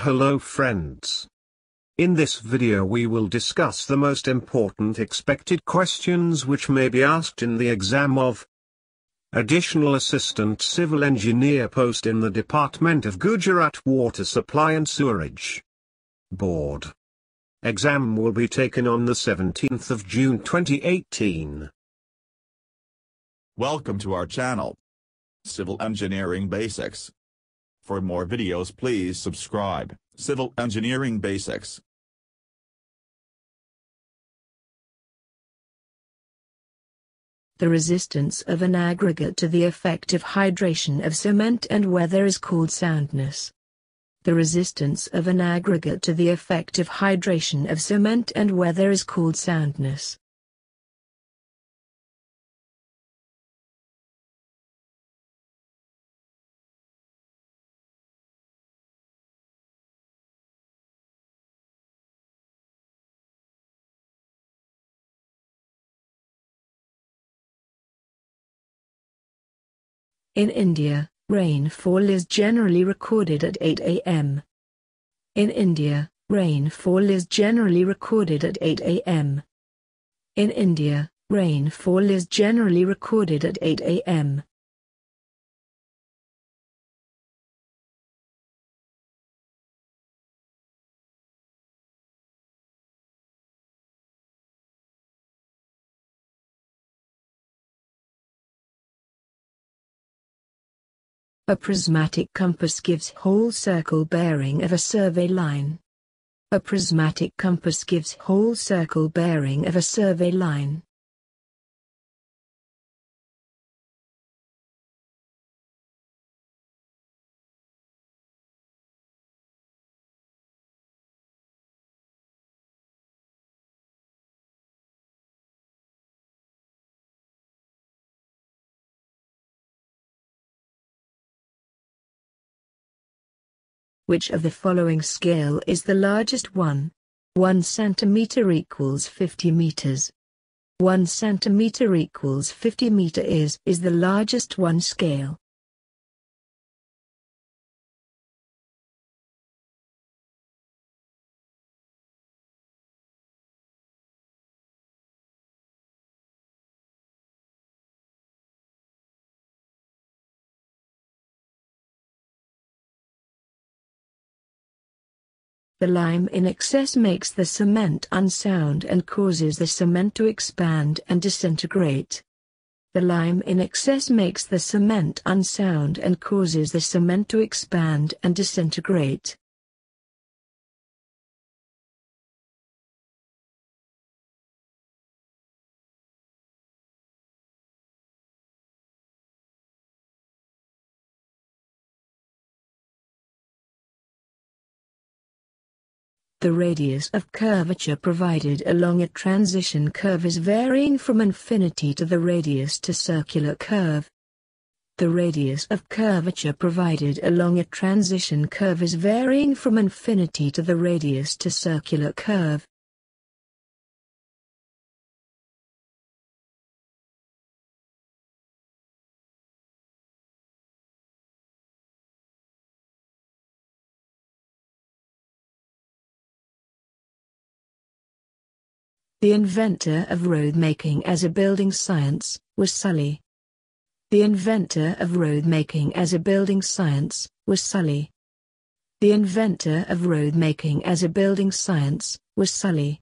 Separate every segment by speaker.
Speaker 1: Hello friends. In this video we will discuss the most important expected questions which may be asked in the exam of Additional Assistant Civil Engineer post in the Department of Gujarat Water Supply and Sewerage Board. Exam will be taken on the 17th of June 2018.
Speaker 2: Welcome to our channel. Civil Engineering Basics. For more videos please subscribe, Civil Engineering Basics.
Speaker 3: The resistance of an aggregate to the effective hydration of cement and weather is called soundness. The resistance of an aggregate to the effective hydration of cement and weather is called soundness. In India, rainfall is generally recorded at 8 am. In India, rainfall is generally recorded at 8 am. In India, rainfall is generally recorded at 8 am. A prismatic compass gives whole circle bearing of a survey line. A prismatic compass gives whole circle bearing of a survey line. Which of the following scale is the largest one? 1 centimeter equals 50 meters. 1 centimeter equals 50 meter is is the largest one scale. The lime in excess makes the cement unsound and causes the cement to expand and disintegrate. The lime in excess makes the cement unsound and causes the cement to expand and disintegrate. The radius of curvature provided along a transition curve is varying from infinity to the radius to circular curve. The radius of curvature provided along a transition curve is varying from infinity to the radius to circular curve. The inventor of road making as a building science was Sully. The inventor of road making as a building science was Sully. The inventor of road making as a building science was Sully.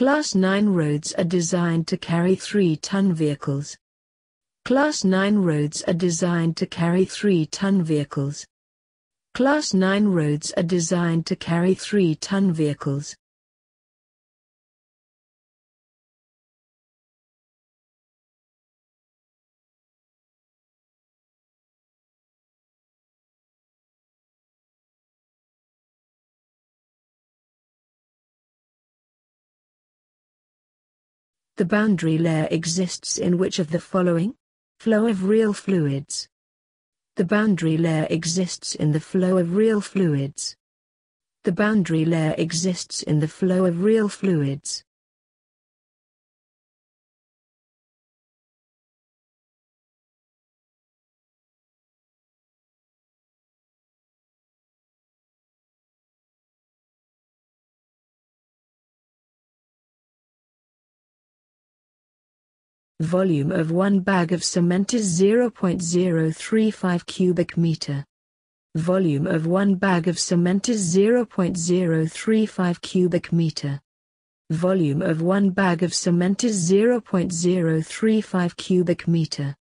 Speaker 3: Class 9 roads are designed to carry 3-ton vehicles. Class 9 roads are designed to carry 3-ton vehicles. Class 9 roads are designed to carry 3-ton vehicles. The boundary layer exists in which of the following? Flow of real fluids. The boundary layer exists in the flow of real fluids. The boundary layer exists in the flow of real fluids. Volume of one bag of cement is 0.035 cubic meter. Volume of one bag of cement is 0.035 cubic meter. Volume of one bag of cement is 0.035 cubic meter.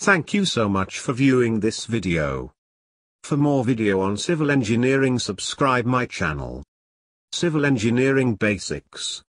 Speaker 1: Thank you so much for viewing this video. For more video on civil engineering subscribe my channel. Civil Engineering Basics